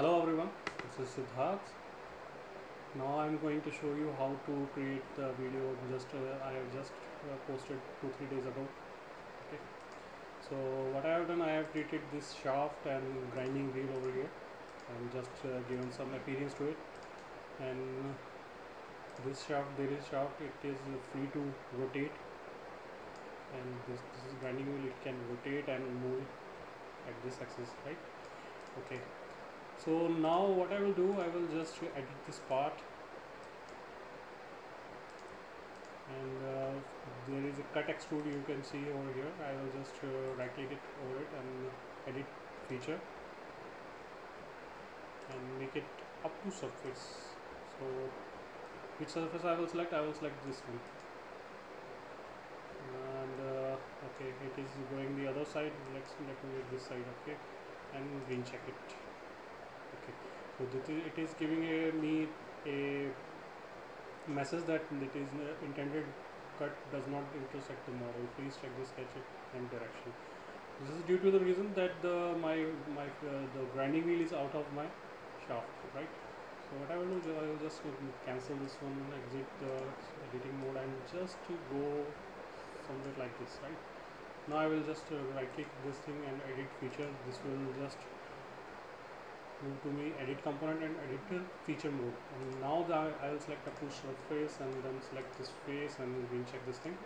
Hello everyone, this is Sidharth. Now I'm going to show you how to create the video just uh, I have just uh, posted 2-3 days ago. Okay. So what I have done, I have created this shaft and grinding wheel over here and just uh, given some appearance to it and this shaft, there is shaft, it is free to rotate and this, this is grinding wheel, it can rotate and move at this axis, right? Okay so now what I will do I will just edit this part. And uh, there is a cut extrude you can see over here. I will just uh, right click it over it and edit feature. And make it up to surface. So which surface I will select? I will select this one. And uh, okay it is going the other side. Let's let me make this side okay? And green check it so it is giving a, me a message that it is uh, intended cut does not intersect the model. Please check the sketch and direction. This is due to the reason that the my my uh, the grinding wheel is out of my shaft right? So what I will do I will just cancel this one exit the editing mode and just to go somewhere like this right? Now I will just uh, right click this thing and edit feature. This will just move to me edit component and edit feature mode. And now the, I will select a push surface and then select this face and green check this thing.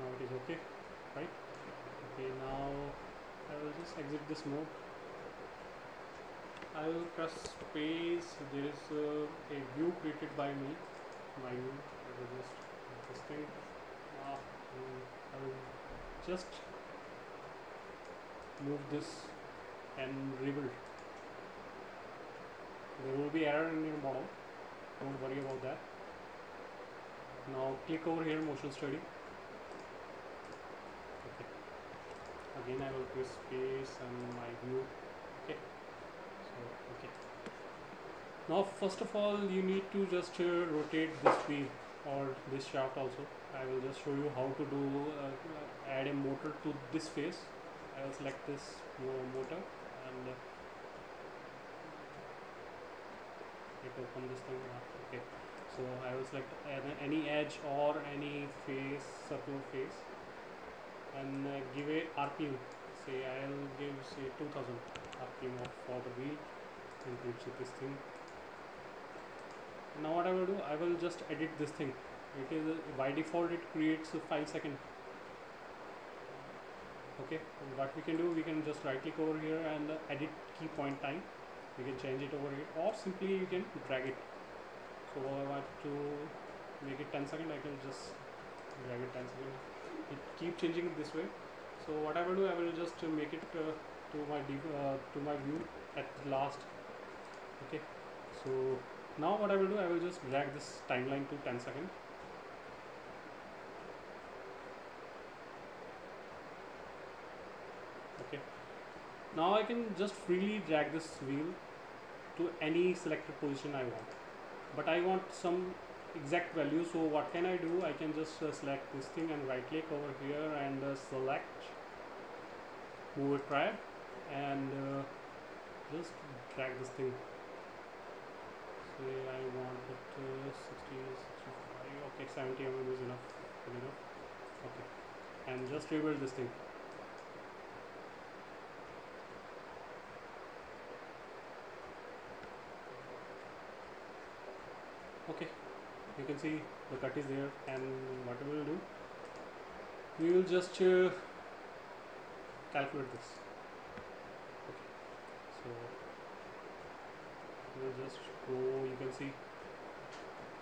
Now it is okay right? Okay now I will just exit this mode. I will press space. There is uh, a view created by me. My view I will just this thing. Ah, I will just move this and rebuild. There will be error in your model. Don't worry about that. Now click over here motion study. Okay. Again I will press space and my view. Okay. So okay. Now first of all you need to just uh, rotate this wheel or this shaft also. I will just show you how to do uh, add a motor to this face. I will select this motor and uh, open this thing okay. So I will select any edge or any face circular face and uh, give a RPM say I'll give say 2000 RPM for the wheel and reach this thing. Now what I will do I will just edit this thing. It is by default it creates a 5 second okay what we can do we can just right click over here and edit key point time. We can change it over here or simply you can drag it. So I want to make it 10 second I can just drag it 10 second. It keep changing it this way. So what I will do I will just make it uh, to my uh, to my view at last. Okay so now what I will do I will just drag this timeline to 10 second okay now I can just freely drag this wheel to any selected position I want. But I want some exact value so what can I do? I can just uh, select this thing and right click over here and uh, select. Move it right and uh, just drag this thing. Say I want it uh, 60 65 okay 70 mm is enough enough. Okay. And just rebuild this thing okay you can see the cut is there and what we will do we will just uh, calculate this. Okay. So we will just go you can see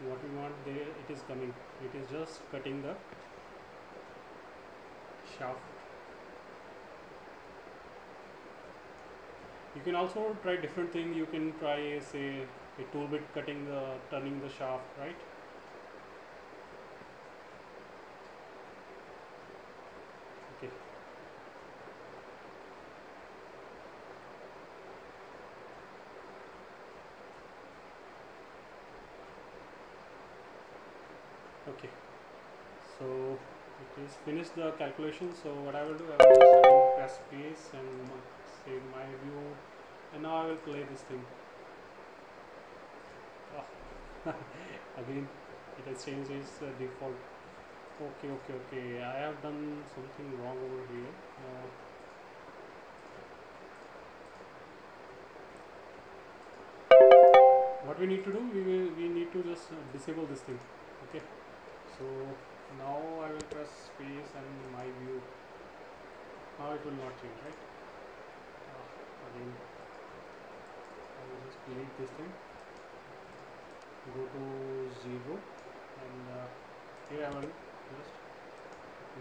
what we want there it is coming. It is just cutting the shaft. You can also try different thing. You can try say a tool bit cutting the turning the shaft right okay. Okay. So it is finished the calculation. So what I will do I will press space and save my view and now I will play this thing. Oh. again it has changed its uh, default okay okay okay. I have done something wrong over here. Uh, what we need to do we will we need to just uh, disable this thing. Okay? So now I will press space and my view. Now it will not change right? Uh, again. I will just delete this thing. Go to 0 and uh, here I will just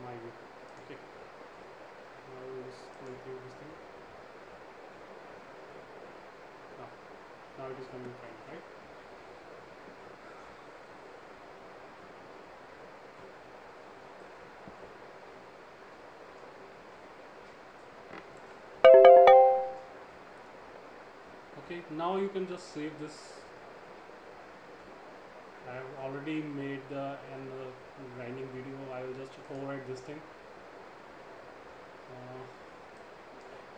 my view okay. Now will just this thing. Now, now it is coming fine right? Okay now you can just save this have already made the grinding video I will just override this thing. Uh,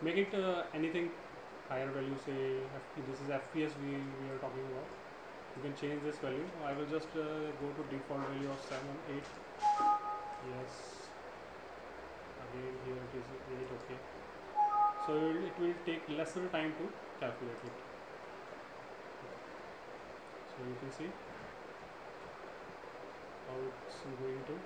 make it uh, anything higher value say FP, this is FPS we, we are talking about. You can change this value. I will just uh, go to default value of 7 8 yes. Again here it is 8 okay. So it will take lesser time to calculate it. So you can see how it's going to go.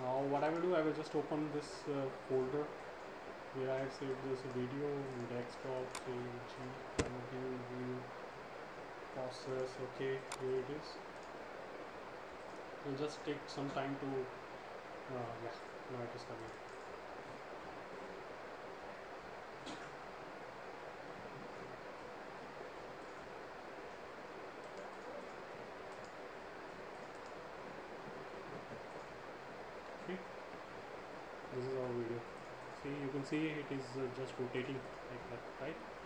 Now what I just open this uh, folder where I saved this video, desktop, save, G, view, view, process, okay, here it is. Will just take some time to, uh, yeah, now it is coming. Okay, this is our video. See, you can see it is uh, just rotating like that, right?